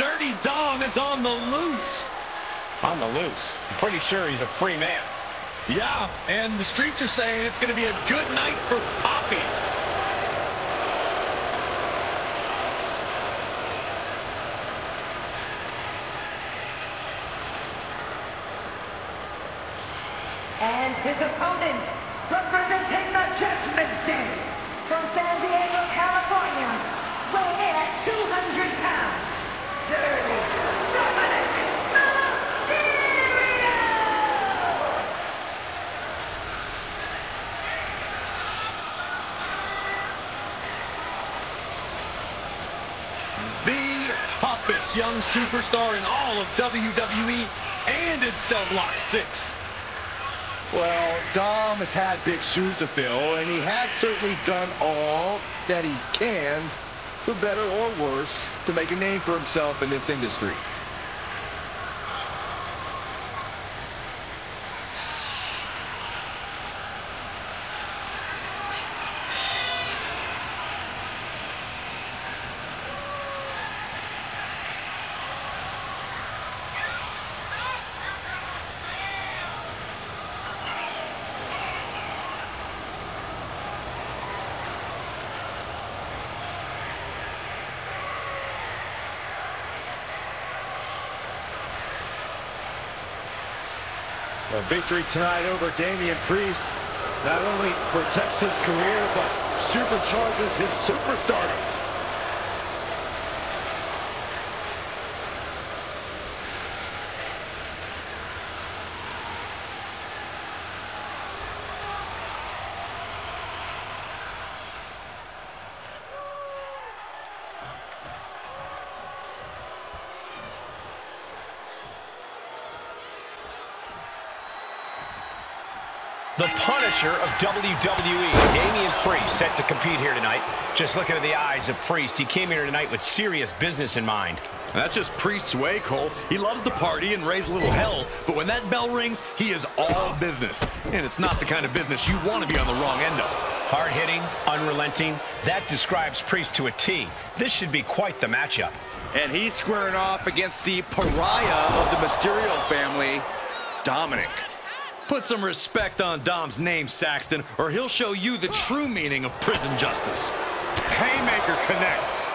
Dirty Dom is on the loose. On the loose. I'm pretty sure he's a free man. Yeah, and the streets are saying it's going to be a good night for Poppy. And his opponent, representing the Judgment Day, from San Diego, California, weighing in at 200 pounds, Dirty Dominik Mysterio! The toughest young superstar in all of WWE and in Cell Block 6. Well, Dom has had big shoes to fill, and he has certainly done all that he can, for better or worse, to make a name for himself in this industry. A victory tonight over Damian Priest not only protects his career, but supercharges his superstardom. The Punisher of WWE, Damian Priest, set to compete here tonight. Just looking at the eyes of Priest, he came here tonight with serious business in mind. That's just Priest's way, Cole. He loves to party and raise a little hell, but when that bell rings, he is all business. And it's not the kind of business you want to be on the wrong end of. Hard-hitting, unrelenting, that describes Priest to a T. This should be quite the matchup. And he's squaring off against the pariah of the Mysterio family, Dominik. Put some respect on Dom's name, Saxton, or he'll show you the true meaning of prison justice. Haymaker connects.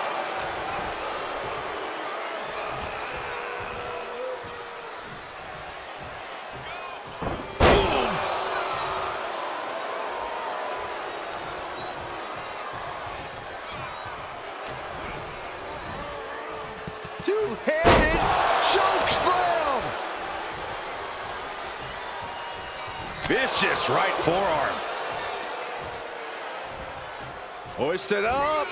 Two-handed choke slam! Vicious right forearm. Hoisted up.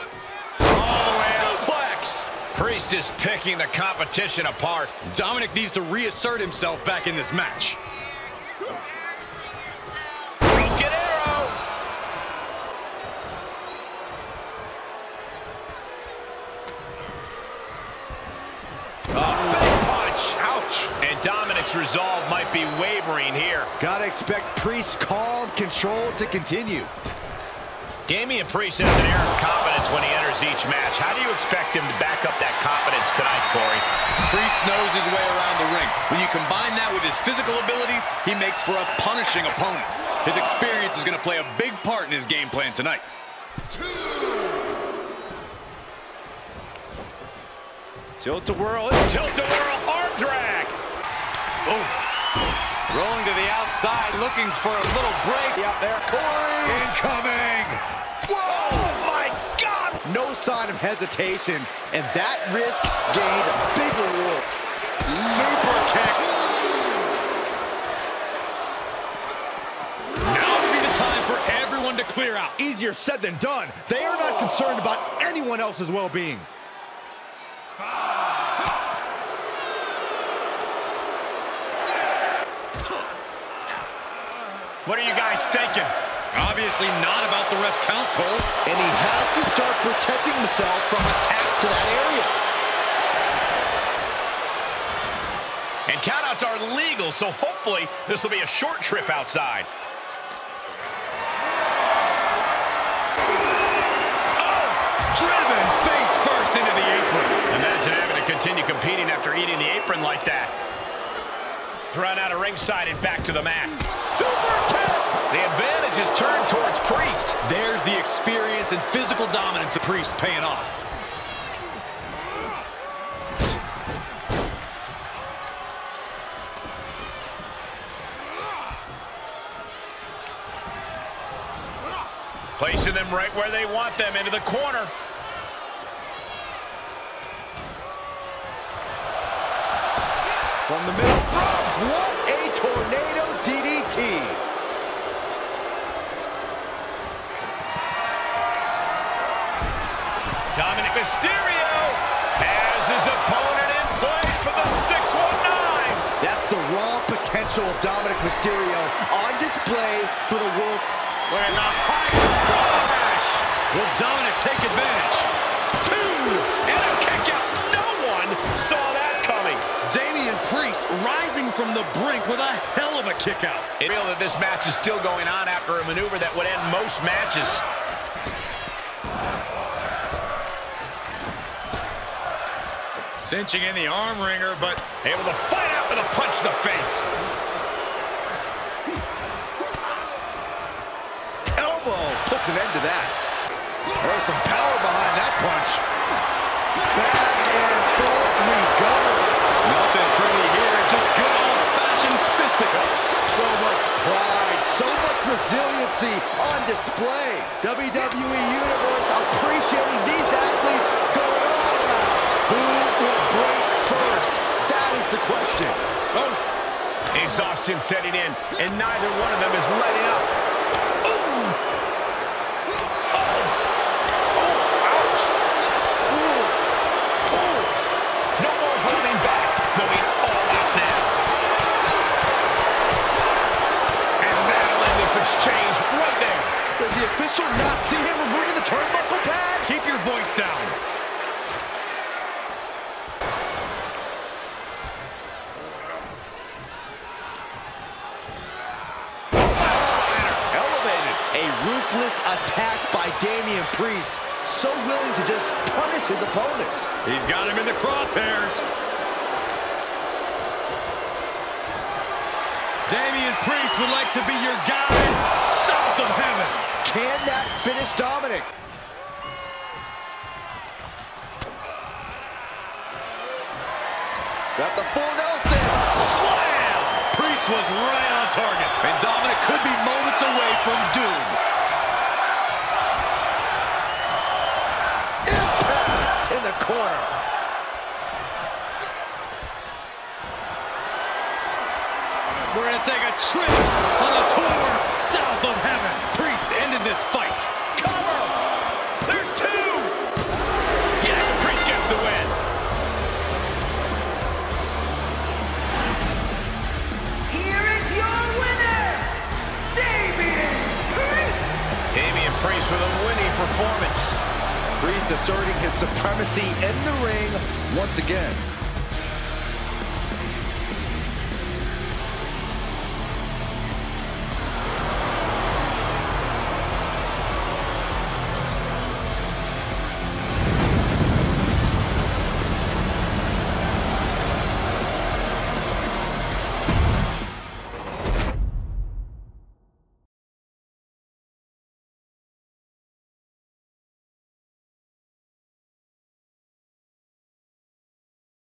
Oh, suplex! Priest is picking the competition apart. Dominik needs to reassert himself back in this match. And resolve might be wavering here. Gotta expect Priest's calm control to continue. Damian Priest has an air of confidence when he enters each match. How do you expect him to back up that confidence tonight, Corey? Priest knows his way around the ring. When you combine that with his physical abilities, he makes for a punishing opponent. His experience is going to play a big part in his game plan tonight. Tilt-a-whirl. Tilt-a-whirl arm drag. Oh, Rolling to the outside, looking for a little break out there. Corey. Incoming! Whoa! My God! No sign of hesitation, and that risk gained big reward. Super kick. now would be the time for everyone to clear out. Easier said than done. They are not concerned about anyone else's well-being. What are you guys thinking? Obviously not about the ref's count, Cole. And he has to start protecting himself from attacks to that area. And countouts are legal, so hopefully this will be a short trip outside. Oh, driven face first into the apron. Imagine having to continue competing after eating the apron like that. Thrown out of ringside and back to the mat. Super kick! The advantage is turned towards Priest. There's the experience and physical dominance of Priest paying off. Placing them right where they want them, into the corner. From the middle, potential of Dominik Mysterio on display for the world. Look at the high flash. Will Dominik take advantage? Two and a kick out. No one saw that coming. Damian Priest rising from the brink with a hell of a kick out. It's real that this match is still going on after a maneuver that would end most matches. Cinching in the arm wringer, but Able to fight out with a punch to the face. Elbow puts an end to that. There's some power behind that punch. Back and forth we go. nothing pretty here. Just good old-fashioned fisticuffs. So much pride, so much resiliency on display. WWE Universe appreciating these athletes going Exhaustion setting in, and neither one of them is letting up. Ooh. Oh. Oh, ouch. Ooh. Ooh. No more holding back. Going all out now. And that'll end this exchange right there. Does the official not see him removing the turnbuckle pad? keep your voice down. Elevated. A ruthless attack by Damian Priest. So willing to just punish his opponents. He's got him in the crosshairs. Damian Priest would like to be your guide south of heaven. Can that finish Dominik? Got the full Nelson. Slam! Priest was right on target. And Dominik could be away from doom. Impact in the corner. We're going to take a trip on a tour south of heaven. Priest ended this fight. Cover. Priest with a winning performance. Priest asserting his supremacy in the ring once again.